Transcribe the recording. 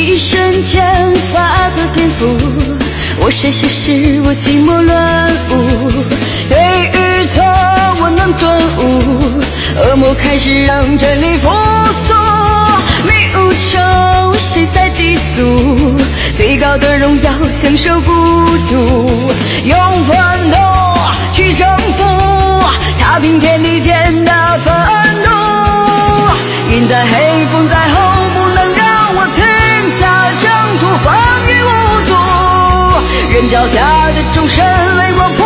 一瞬间化作蝙蝠，我谁谁是我心魔乱舞，对与错我能顿悟，恶魔开始让真理复苏，迷雾中谁在低诉？最高的荣耀享受孤独，用愤怒去征服，踏平天地间的愤怒，云在黑，风在吼天脚下的众神为我。